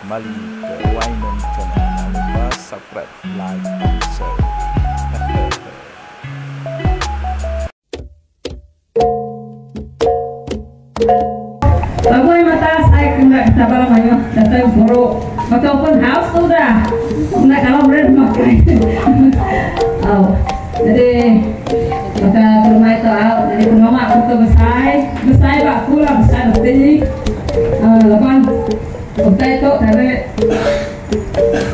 kembali ke Wainan Channel. Jangan lupa subscribe, like, dan share. Bagoy mata saya kena sabar mayo datang buru maka open house tu dah. Nak kalau boleh makai oh jadi maka rumah itu out. Jadi pengamak aku tu besar. Besar pak pula besar nanti ah lapan oke itu dari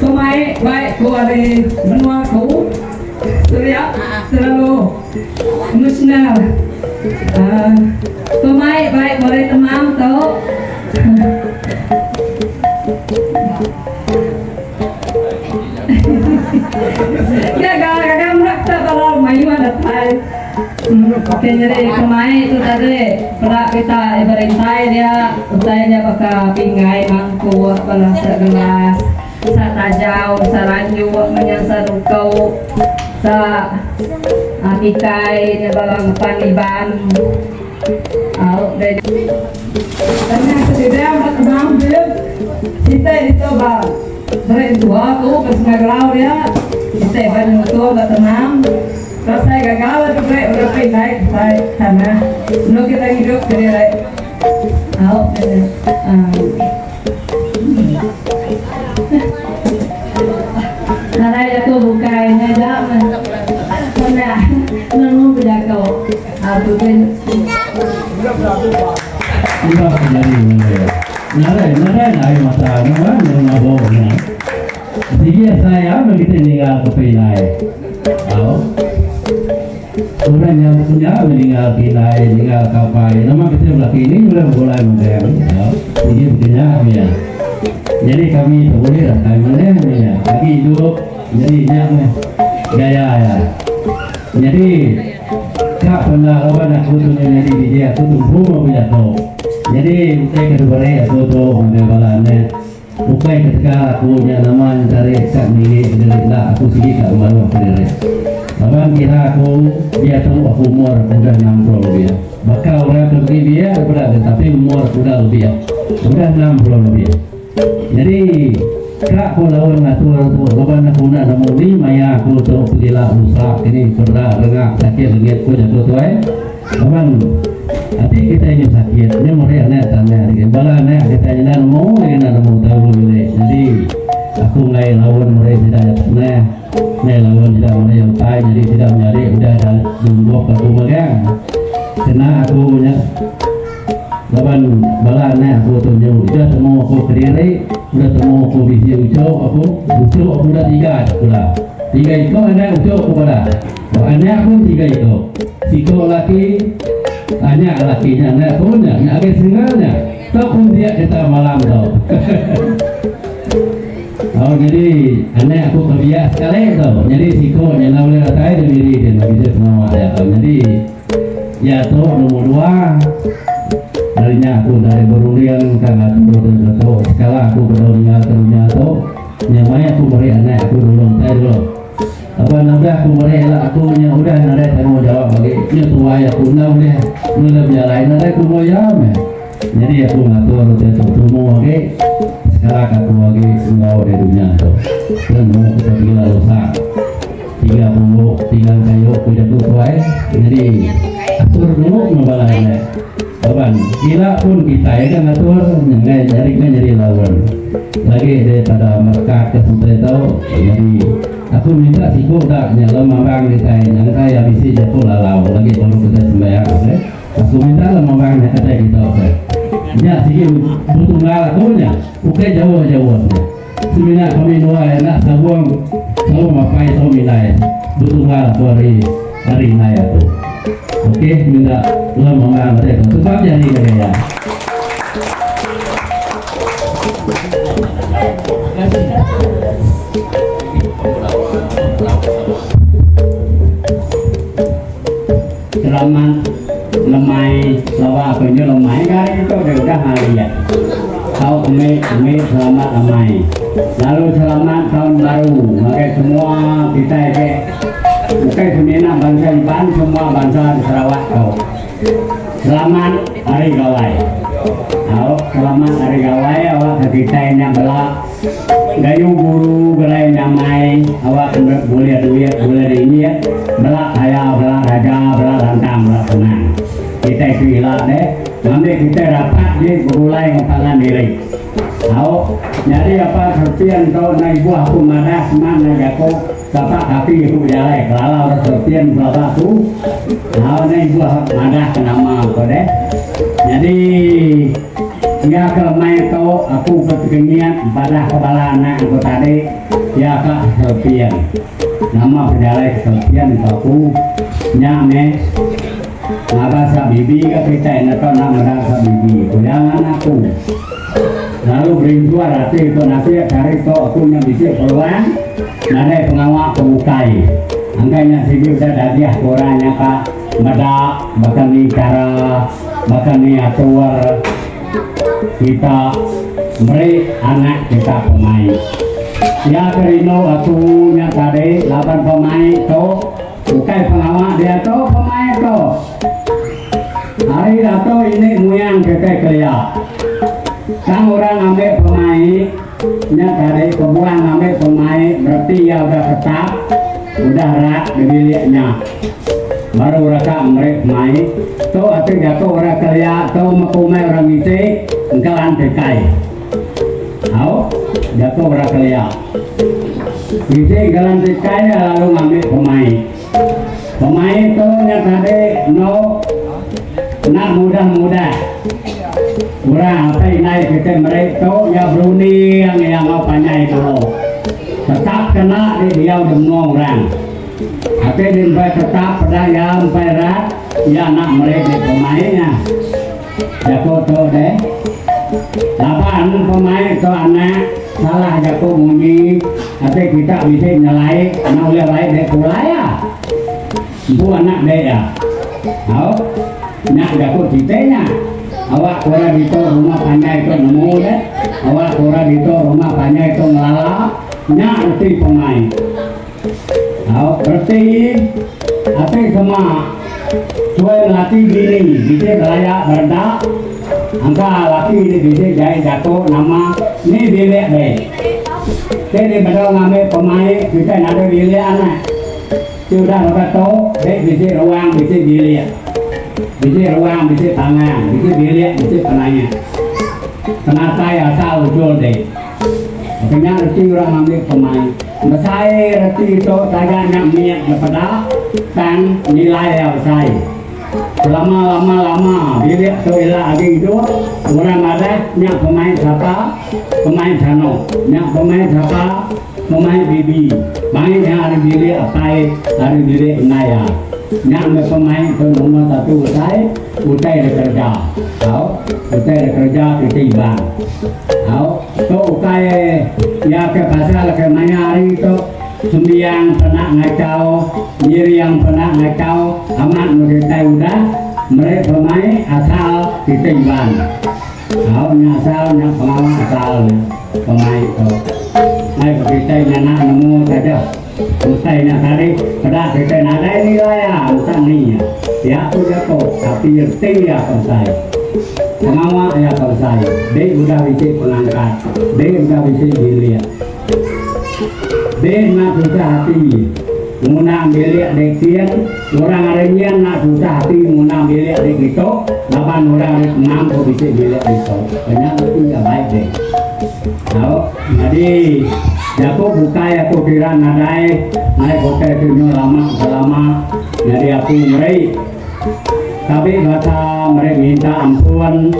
pemain baik ku ada benua ku surya selalu emosional. Ah, pemain baik boleh temam tau. Ya kadang-kadang merasa kalau mayu ada jadi pemain itu tadi pernah kita ibaratnya dia dia pakai pinggai mangkuk apalah segelas sa tajau sa ranyu menyang sa rukau sa akikay niya balang paniban Au, dari karena sedih mak bang dia kita itu bang dari dua aku pas ngaglau dia. Kita banyak tua gak tenang terus saya gagal itu bre udah pergi naik saya karena nu kita hidup dari rek Au, dari Karena Pinai, meninggal Kapai. Nama kita belakang ini sudah mulai modern. Tahu? Jadi begini ya. Jadi kami tak boleh lah kami mana ya. Lagi hidup jadi jangan gaya ya. Jadi kak pernah apa nak kutu jadi dia kutu rumah punya kau. Jadi bukan kedua ya kutu ada balane. Bukan ketika aku nama cari kak mili dari lah aku sih kak baru aku dari. Abang kira aku dia tahu aku umur udah enam puluh lebih. Bakal orang lebih dia berada tapi umur udah lebih. Udah enam puluh lebih. Jadi kak ko lawan ngatur tu lawan aku nak namu ni maya aku tu pegila rusak ini pernah rengak sakit lengit ko jatuh tu eh. Hati kita ini sakit, ini mereka nak tanya, bala nak kita ini mau, nak mau tahu boleh. Jadi aku mulai lawan mereka tidak pernah, mulai lawan tidak mulai yang tay, jadi tidak mencari, sudah ada dulu aku megang. Kena aku punya lawan bala nak aku tunjuk, sudah semua aku kediri, sudah semua aku bisi ucap, aku ucap aku dah tiga pula. Tiga itu anak ucap aku pada, anak pun tiga itu. Siko laki hanya lakinya nak punya nak ke singalnya tak pun dia kita malam tau Oh jadi anak aku kebias sekali tau jadi siko yang boleh ratai dan diri dan bisa semua ya tau jadi ya tu nomor dua. Darinya aku dari berurian kan aku dan tu sekala aku berdunia dunia tu nyamanya aku beri anak aku dulu saya dulu. Apa nabi aku merela aku nya udah nada tanggung jawab bagi nya tua ya aku. Na udah mula berjalan nada aku mau jawab ya jadi aku ngatur dia tu semua lagi aku lagi ngau di dunia tu dan mau kita bila rusak tiga puluh tiga kayu kuda tu tua jadi atur dulu ngebalanya Kawan, gila pun kita ya kan atur. Nyari nyari nyari lawan. Lagi daripada mereka kesampai tahu jadi aku minta si tak nyala mabang saya yang kaya bisi jatuh lalau. Lagi baru kita sembahyang oke aku minta lah mabang kata kita oke ya sih butuh ngalah tuh nya oke jauh jauh semina kami dua enak sabuang selalu mapai selalu milai butuh ngalah tuh hari naya tuh oke minta lah mabang mereka tetap jadi gaya selamat lemai lawa punya lemai kan itu sudah hari ya kau kami kami selamat lemai lalu selamat tahun baru maka semua kita ini bukan semena bangsa Ipan semua bangsa di Sarawak kau selamat hari gawai Tahu selamat hari gawai awak kita yang belak gayu guru gerai nyamai awak boleh duit boleh ringgit belak kaya belak raja belak rantang belak tenang kita itu deh nanti kita dapat di berulai ngapalan diri tahu jadi apa serpian kau naik buah aku mana semana aku bapak kaki itu jalan kalau serpian bapak tu tahu naik buah mana kenama kau deh jadi ya ke main to aku berkeinginan pada kepala anak aku tadi. Ya kak serpian nama penjalai serpian aku. Nyame. Ngabasa bibi ke kita ini to nama rasa bibi. Jangan aku. Lalu berintua rati itu nasi dari to aku yang bisa keluar. Nade pengawak pemukai. Angkanya sini udah dadiah kurangnya kak. Medak bahkan ni cara bahkan ni atur kita beri anak kita pemain. Ya kerino aku nya tadi 8 pemain to. Bukan pengawal dia to pemain to. Hari itu ini muyang kita kerja kan orang ambil pemain nya tadi kebuang ambil pemain berarti ya udah tetap udah rak di biliknya baru raka mereka main to atau jatuh orang kerja to makumai orang isi engkau antekai tahu jatuh orang kerja isi galan tekai lalu ngambil pemain. Pemain itu nya tadi no nak mudah-mudah. Kurang apa ini kita mereka ya Bruni yang yang apa itu. Tetap kena di dia demong orang. Tapi din tetap pada yang perak ya anak mereka pemainnya. Jago tuh deh lapan pemain itu anak salah jago bunyi tapi kita bisa nyelai anak oleh baik deh kulai ya. Bu anak deh ya. Tahu nak jago citenya awak kurang itu rumah panjang itu nemu deh awak kurang itu rumah panjang itu ngelala. Nyak mesti pemain. Tahu berarti apa semua Cuai melatih gini, bisa beraya berda, angka laki ini bisa jahit jatuh nama ini bilik deh. Jadi betul ngambil pemain kita ada bilik anak. Sudah tahu, deh bisa ruang bisa bilik, bisa ruang bisa tangan, bisa bilik bisa penanya. Kenapa ya asal ujul deh. Akhirnya reti orang ambil pemain. Mesai reti itu saya nak niat kepada kan nilai yang saya. Lama lama lama bila tu ilah lagi itu orang ada nyak pemain siapa? Pemain sano nyak pemain siapa pemain bibi main yang hari bila apa hari bila naya nyak me pemain nomor satu usai utai ada kerja tahu utai kerja kita ibang tahu tu utai ya ke pasal ke mana hari itu sembiang pernah ngacau, diri yang pernah ngacau, amat mereka udah mereka pemain asal ditimbang. Kau asal yang pengawal asal pemain itu. Nah kita nak nemu saja. Usainya tadi pada kita ada nilai ya, usang ni ya. Ya aku jatuh, tapi yerti ya usai. Pengawal ya usai. Dia udah bisa pengangkat, dia udah bisa dilihat. Ben nak susah hati Muna milik dekian Orang arenyan nak susah hati Muna milik dek itu Lapan orang enam kau bisa milik itu Banyak itu tidak baik deh Jadi Aku buka ya aku kira nadai Naik buka itu lama selama Jadi aku meraih Tapi kata mereka minta ampun.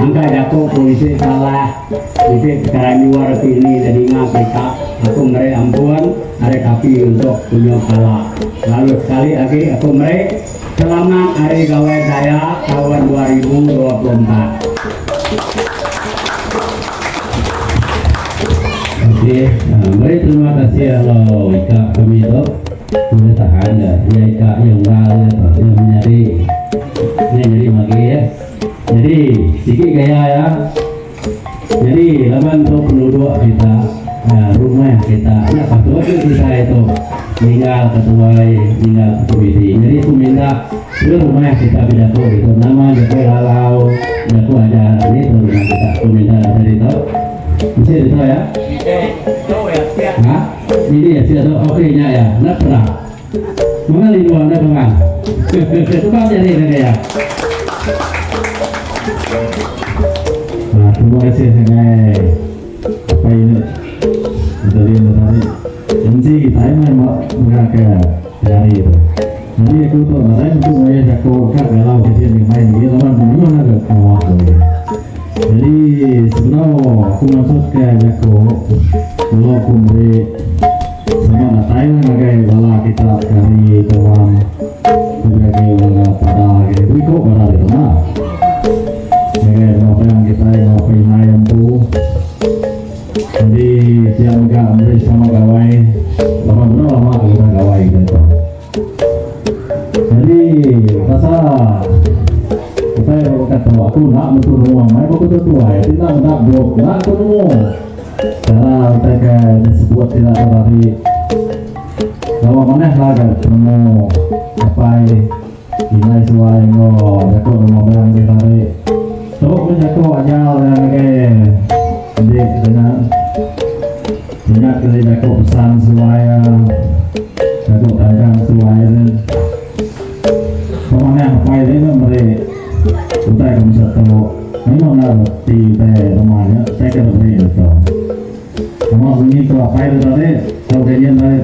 Angka jatuh polisi salah. Polisi sekarang luar sini jadi ngapika aku mereka ampun. Ada kaki untuk punya kalah lalu sekali lagi aku mereka selamat hari gawe saya tahun 2024 Oke, nah, mari terima kasih kalau Ika kami itu sudah tahan ya, ya Ika yang ral ya, yang menjadi ini jadi magi ya. Jadi sedikit gaya ya. Jadi laman untuk penduduk kita, ya, rumah kita, ya patuh kita itu tinggal ketua tinggal komite jadi aku minta seluruh rumah kita pidato itu nama Jokowi Lalau aku ada. Ini tuh rumah kita. Aku minta dari itu bisa itu ya Hah? ini ya sudah tahu oke nya ya nak pernah mengalih dua nak pernah tukang jadi ini ya Nah, terima kasih Sengai. Apa ini? Dari tadi. MC kita ini mau mereka dari itu. Nanti aku tuh ada yang tuh saya jago kan kalau kita yang main ini teman teman ada kawan tuh. Jadi sebenarnya aku masuk ke jago kalau aku beri sama natai sebagai bala kita kami kawan kita ke disebut tidak terari kalau mana lah nemu apa ini suai ngo aku nemu yang ditarik Tuh punya aku ajal yang kayak jadi dengan banyak kali aku pesan aku dagang suaya dan pokoknya apa ini memberi kita akan bisa tahu memang ada di rumahnya saya akan beri itu kamu bunyi ke apa itu tadi kalau kalian tadi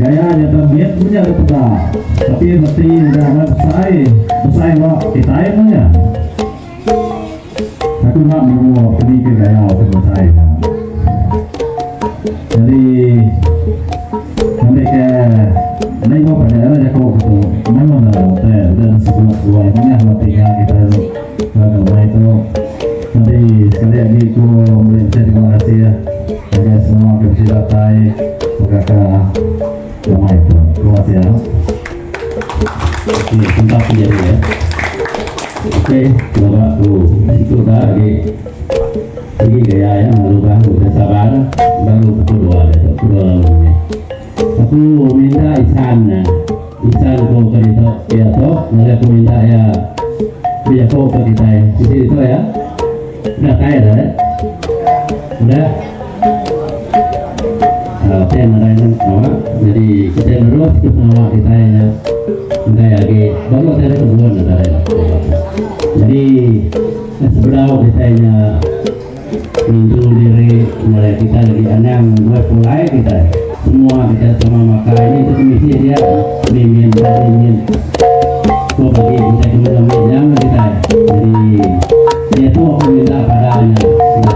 gaya aja terbiat punya kita tapi mesti udah besai besai kok kita emangnya aku nak mau pergi ke gaya untuk saya jadi nanti ke ini kok pada ada jago gitu memang ada hotel dan sebuah sebuah ini yang tinggal kita Oke, tempat jadi ya. Oke, coba tuh itu lagi lagi gaya ya lalu baru udah sabar baru kedua ada kedua lalunya. Aku minta isan nah, isan kau ke itu ya toh, nanti aku minta ya dia kau ke kita ya, di situ ya. Udah kaya dah, ya? udah. Nah, saya narain awak, jadi kita terus ke awak kita ya. Nah, oke, saya kebunan saya. Jadi eh, seberapa biasanya mulai kita kita. Semua kita sama itu mimin bagi kita kita. Jadi dia tuh aku minta padanya